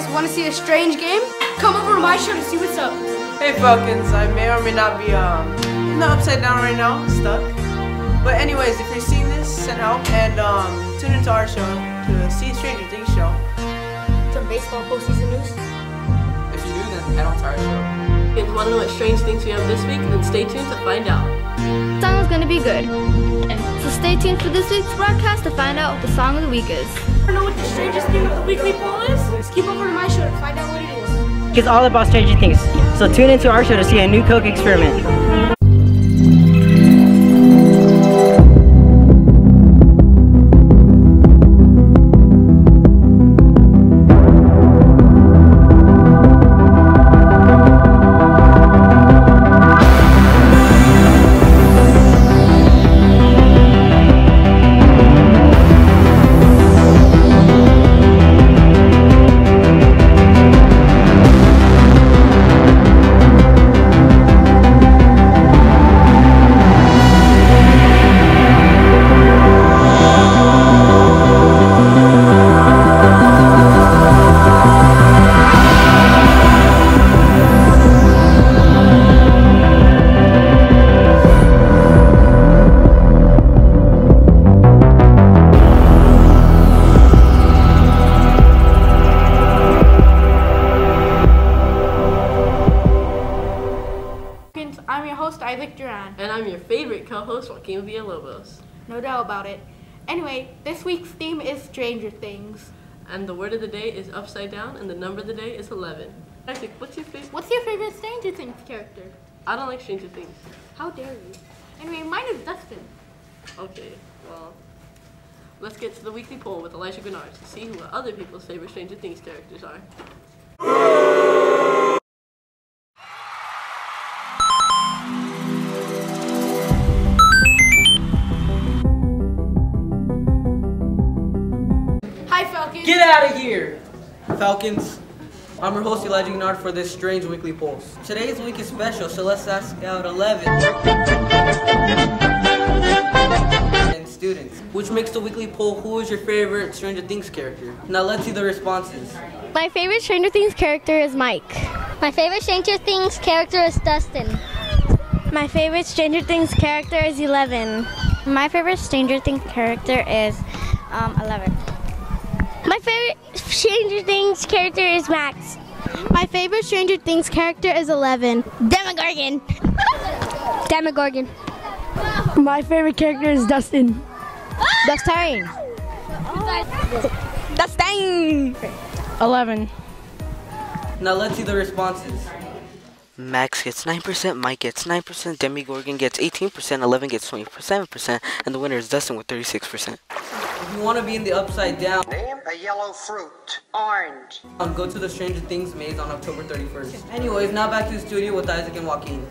guys want to see a strange game? Come over to my show to see what's up. Hey Falcons, I may or may not be um in the upside down right now, stuck. But anyways, if you're seeing this, send help and um tune into our show to see Stranger Things show. Some baseball postseason news. If you do, then head on to our show. If you want to know what strange things we have this week, then stay tuned to find out. Song is gonna be good. So stay tuned for this week's broadcast to find out what the song of the week is. Want to know what the strangest thing of the weekly poll is? Just keep over to my show to find out what it is. It's all about Stranger Things. So tune into our show to see a new Coke experiment. This week's theme is Stranger Things. And the word of the day is upside down, and the number of the day is 11. Isaac, what's your favorite? What's your favorite Stranger Things character? I don't like Stranger Things. How dare you? Anyway, mine is Dustin. Okay, well, let's get to the weekly poll with Elijah Gennard to see who other people's favorite Stranger Things characters are. Out of here! Falcons. I'm your host Elijah Gennard for this strange weekly poll. Today's week is special, so let's ask out 11 and students. Which makes the weekly poll, who is your favorite Stranger Things character? Now let's see the responses. My favorite Stranger Things character is Mike. My favorite Stranger Things character is Dustin. My favorite Stranger Things character is Eleven. My favorite Stranger Things character is um, Eleven. My favorite Stranger Things character is Max. My favorite Stranger Things character is Eleven. Demogorgon. Demogorgon. My favorite character is Dustin. Dustin. Dustin. Eleven. Now let's see the responses. Max gets 9%, Mike gets 9%, Demogorgon gets 18%, 11 gets 27%, and the winner is Dustin with 36%. If you want to be in the upside down, Name a yellow fruit. Orange. um, go to the Stranger Things maze on October 31st. Anyways, now back to the studio with Isaac and Joaquin.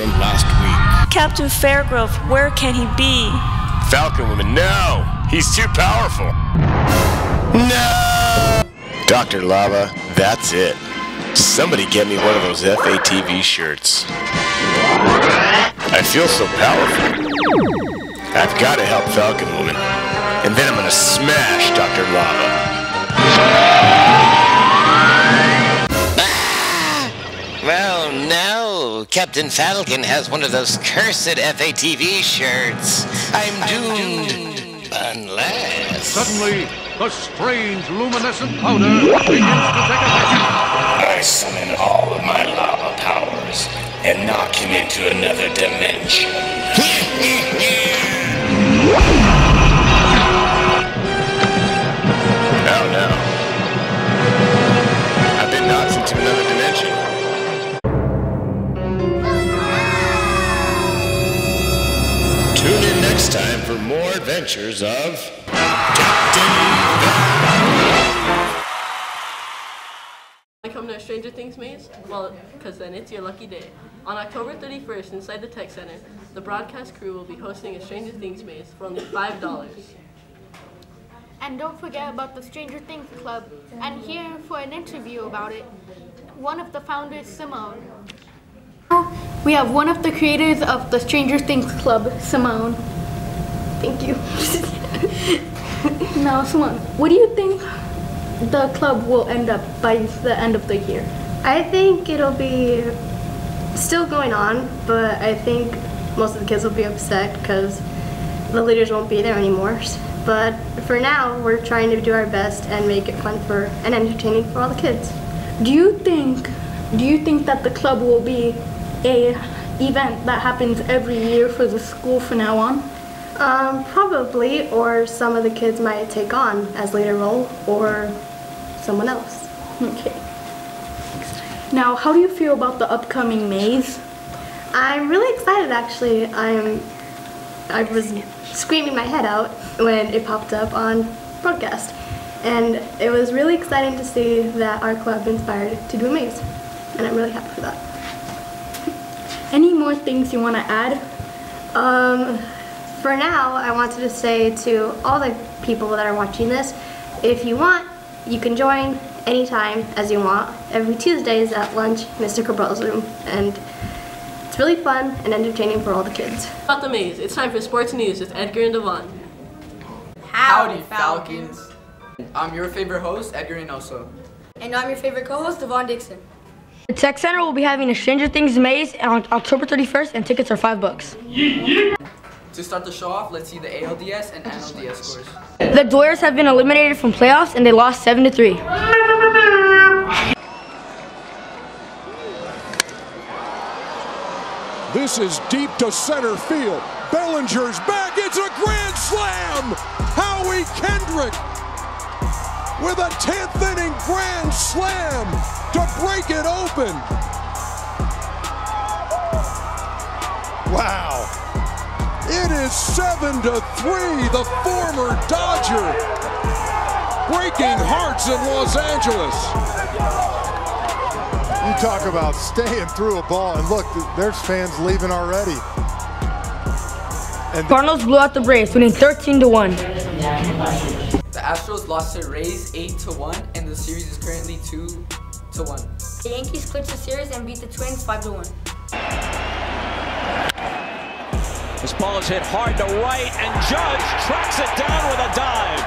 From last week. Captain Fairgrove, where can he be? Falcon Woman, no! He's too powerful. No! Dr. Lava, that's it. Somebody get me one of those FATV shirts. I feel so powerful. I've got to help Falcon Woman. And then I'm gonna smash Dr. Lava. Ah! Well, now Captain Falcon has one of those cursed FATV shirts. I'm doomed. Unless. Suddenly, the strange luminescent powder begins to take effect. I summon all of my lava powers and knock him into another dimension. Oh no. I've been knocked into another dimension. Next time for more adventures of Want to come to a Stranger Things maze? Well, because then it's your lucky day. On October 31st, inside the Tech Center, the broadcast crew will be hosting a Stranger Things maze for only $5. And don't forget about the Stranger Things Club. And here for an interview about it, one of the founders, Simone. We have one of the creators of the Stranger Things Club, Simone. Thank you. now, Simone, what do you think the club will end up by the end of the year? I think it'll be still going on, but I think most of the kids will be upset because the leaders won't be there anymore. But for now, we're trying to do our best and make it fun for and entertaining for all the kids. Do you think do you think that the club will be a event that happens every year for the school from now on? Um, probably, or some of the kids might take on as leader role, or someone else. Okay. Now, how do you feel about the upcoming maze? I'm really excited actually. I'm I was screaming my head out when it popped up on broadcast. And it was really exciting to see that our club inspired to do a maze. And I'm really happy for that. Any more things you want to add? Um, for now, I wanted to say to all the people that are watching this, if you want, you can join anytime as you want. Every Tuesdays at lunch, Mr. Cabral's room. And it's really fun and entertaining for all the kids. About the maze, it's time for sports news with Edgar and Devon. Howdy, Falcons. I'm your favorite host, Edgar Reynoso. And I'm your favorite co-host, Devon Dixon. The Tech Center will be having a Stranger Things maze on October 31st, and tickets are five bucks. To start the show off, let's see the ALDS and NLDS scores. The Dwyers have been eliminated from playoffs, and they lost seven to three. This is deep to center field. Bellinger's back. It's a grand slam. Howie Kendrick with a 10th inning grand slam to break it open. Wow. It is 7 to 3. The former Dodger breaking hearts in Los Angeles. You talk about staying through a ball, and look, there's fans leaving already. And Cardinals blew out the Braves, winning 13 to 1. The Astros lost to Rays 8 to 1, and the series is currently 2 to 1. The Yankees clinched the series and beat the Twins 5 to 1. Ball is hit hard to right, and Judge tracks it down with a dive.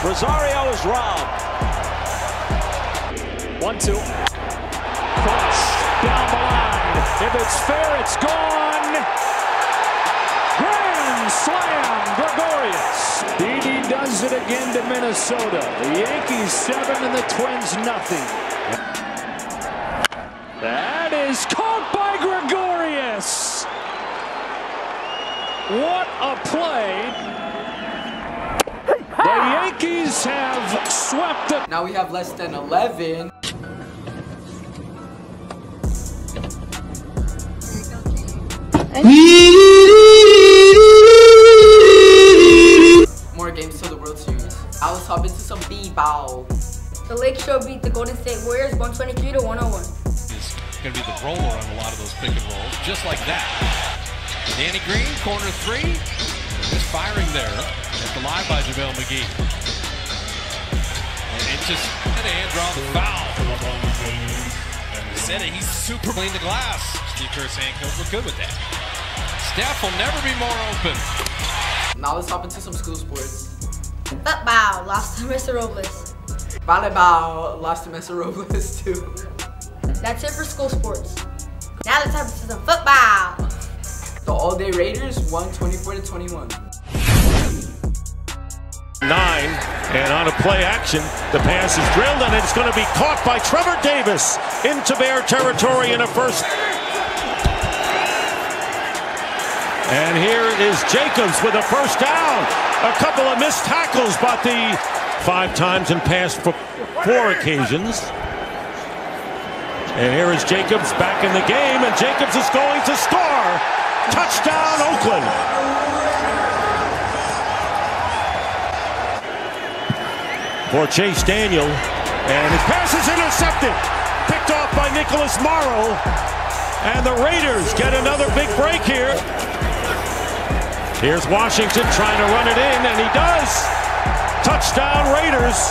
Rosario is robbed. One, two. Cross down the line. If it's fair, it's gone. Grand slam, Gregorius. Didi does it again to Minnesota. The Yankees seven and the Twins nothing. That is caught by Gregorius. What a play. The Yankees have swept it. Now we have less than 11. More games to the World Series. I was hop into some b-ball. The Lake Show beat the Golden State Warriors 123 to 101. Is going to be the roller on a lot of those pick and rolls, just like that. Danny Green, corner three. This firing there at the live by JaVale McGee. And it's just had a hand draw the foul. Said it, he's super clean the glass. Steve Kerr's hand coach, we're good with that. Steph will never be more open. Now let's hop into some school sports. Football lost to Mr. Robles. Volleyball lost to Mr. Robles too. That's it for school sports. Now let's hop into some football. The All Day Raiders won 24 to 21. Nine, and on a play action, the pass is drilled, and it's going to be caught by Trevor Davis into Bear territory in a first. And here is Jacobs with a first down. A couple of missed tackles, but the five times and passed for four occasions. And here is Jacobs back in the game, and Jacobs is going to score. Touchdown, Oakland. For Chase Daniel, and his pass is intercepted. Picked off by Nicholas Morrow. And the Raiders get another big break here. Here's Washington trying to run it in, and he does. Touchdown, Raiders.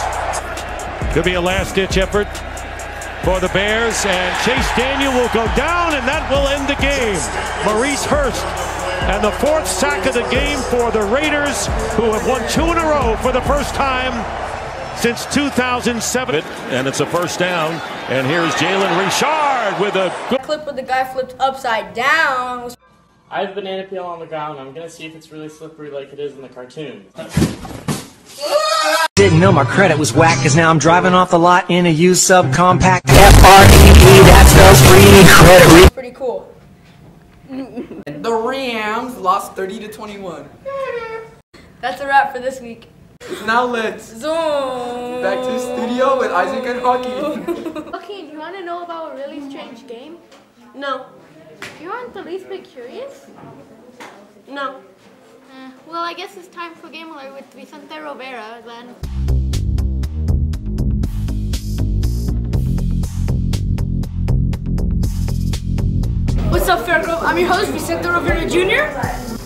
Could be a last-ditch effort for the Bears, and Chase Daniel will go down, and that will end the game. Maurice Hurst, and the fourth sack of the game for the Raiders, who have won two in a row for the first time since 2007. And it's a first down, and here's Jalen Richard with a good clip where the guy flipped upside down. I have a banana peel on the ground. I'm gonna see if it's really slippery like it is in the cartoon. Didn't know my credit was whack cause now I'm driving off the lot in a used subcompact F-R-E-E, that spells free credit. Pretty cool. The Rams lost 30 to 21. That's a wrap for this week. Now let's Zoom. back to the studio with Isaac and Hockey. Okay, do you want to know about a really strange game? No. You aren't the least bit curious? No. Uh, well, I guess it's time for Game Alert with Vicente Rivera then. What's up, Fair Fairgrove? I'm your host, Vicente Rivera Jr.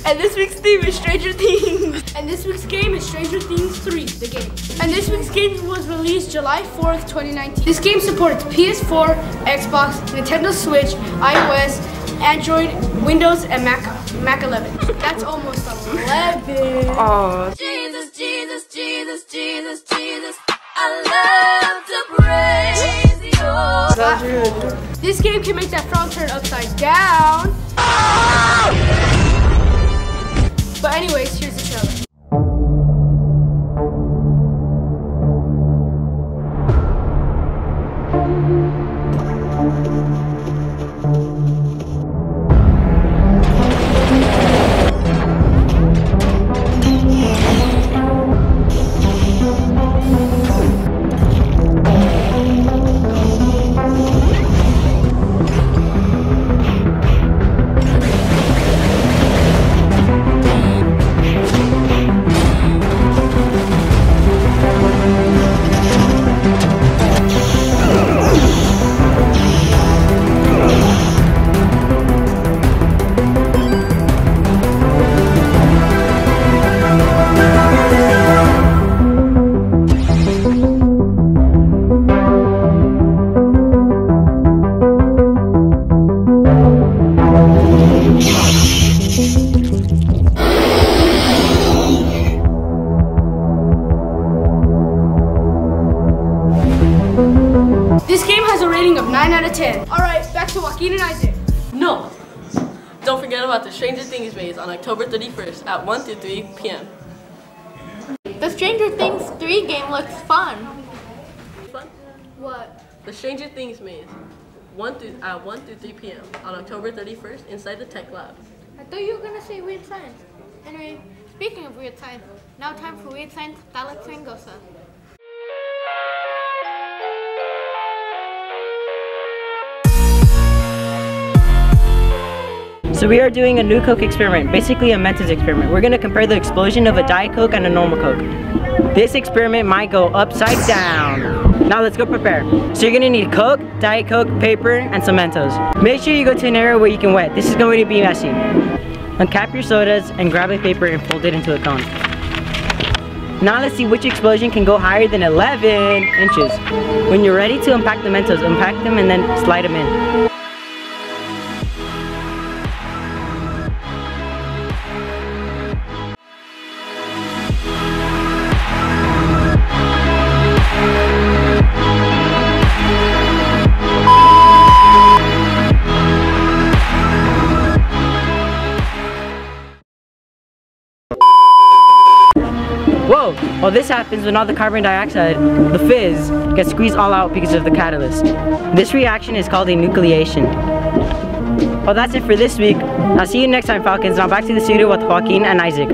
And this week's theme is Stranger Things. And this week's game is Stranger Things 3, the game. And this week's game was released July 4th, 2019. This game supports PS4, Xbox, Nintendo Switch, iOS, Android, Windows, and Mac Mac 11. That's almost 11. Oh. Jesus, Jesus, Jesus, Jesus, Jesus. I love to praise you. Uh, this game can make that front turn upside down. But anyways, here's the trailer. October 31st at 1 to 3 p.m. The Stranger Things 3 game looks fun. Fun? What? The Stranger Things maze. 1 through, at 1 through 3 p.m. on October 31st inside the Tech Lab. I thought you were gonna say weird science. Anyway, speaking of weird science, now time for weird science with Alex. So we are doing a new Coke experiment, basically a Mentos experiment. We're gonna compare the explosion of a Diet Coke and a normal Coke. This experiment might go upside down. Now let's go prepare. So you're gonna need Coke, Diet Coke, paper, and some Mentos. Make sure you go to an area where you can wet. This is going to be messy. Uncap your sodas and grab a paper and fold it into a cone. Now let's see which explosion can go higher than 11 inches. When you're ready to unpack the Mentos, unpack them and then slide them in. Well, this happens when all the carbon dioxide, the fizz, gets squeezed all out because of the catalyst. This reaction is called a nucleation. Well, that's it for this week. I'll see you next time, Falcons. Now back to the studio with Joaquin and Isaac.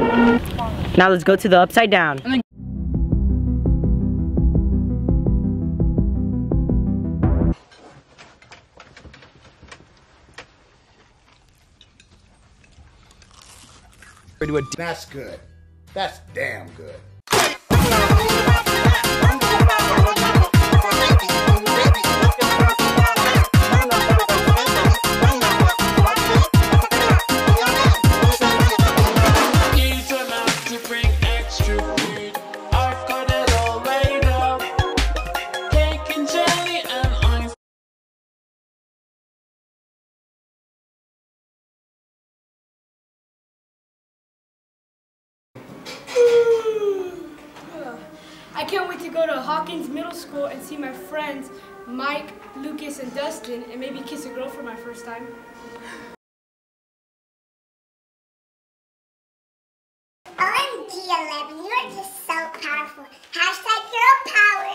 Now let's go to the upside down. That's good. That's damn good. I School and see my friends Mike, Lucas, and Dustin, and maybe kiss a girl for my first time. OMG 11, you are just so powerful. Hashtag girl power.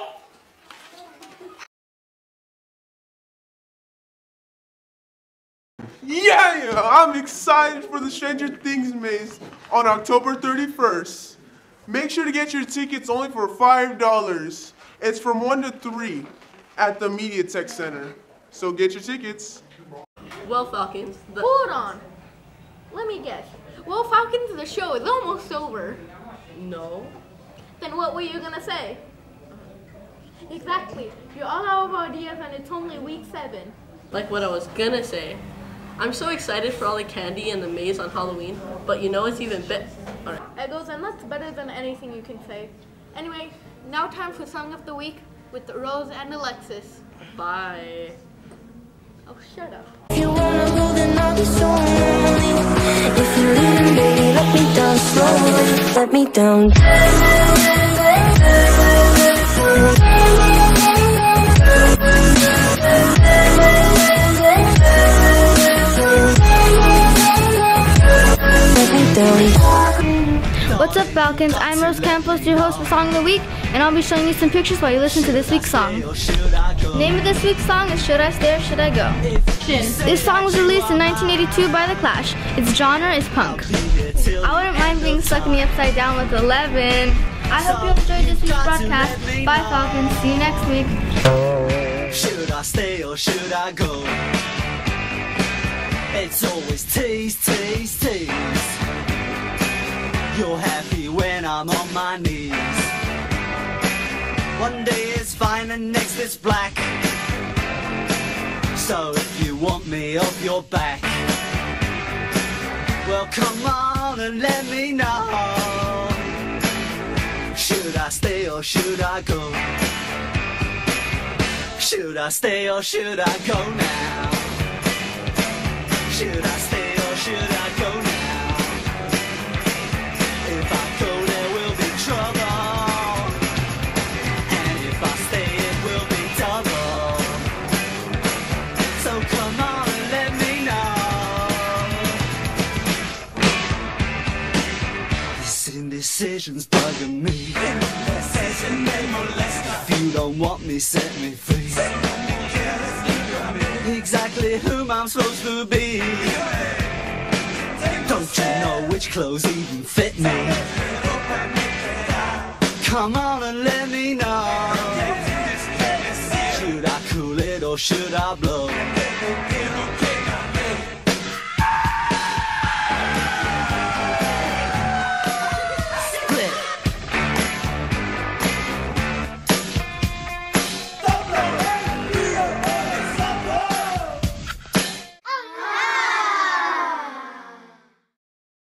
Yeah, I'm excited for the Stranger Things maze on October 31st. Make sure to get your tickets only for $5. It's from 1 to 3 at the Media Tech Center. So get your tickets. Well, Falcons, the Hold on. Let me guess. Well, Falcons, the show is almost over. No. Then what were you gonna say? Exactly. You're all out of ideas and it's only week seven. Like what I was gonna say. I'm so excited for all the candy and the maze on Halloween, but you know it's even better. Alright. Echoes, and that's better than anything you can say. Anyway, now time for Song of the Week with Rose and Alexis. Bye. Oh, shut up. If you wanna go, then I'll be so lonely. If you're leaving, baby, let me down slowly. Let me down. Let me down. What's up, Falcons? I'm Rose Campos, your host for Song of the Week, and I'll be showing you some pictures while you listen to this week's song. Name of this week's song is Should I Stay or Should I Go? This song was released in 1982 by The Clash. Its genre is punk. I wouldn't mind being stuck in the upside down with 11. I hope you enjoyed this week's broadcast. Bye, Falcons. See you next week. Should I stay or should I go? It's always tease, tease, tease. You're happy when I'm on my knees. One day is fine and next is black. So if you want me off your back, well come on and let me know. Should I stay or should I go? Should I stay or should I go now? Should I stay This indecision's bugging me. If you don't want me, set me free. Exactly whom I'm supposed to be. Don't you know which clothes even fit me? Come on and let me know. Should I cool it or should I blow?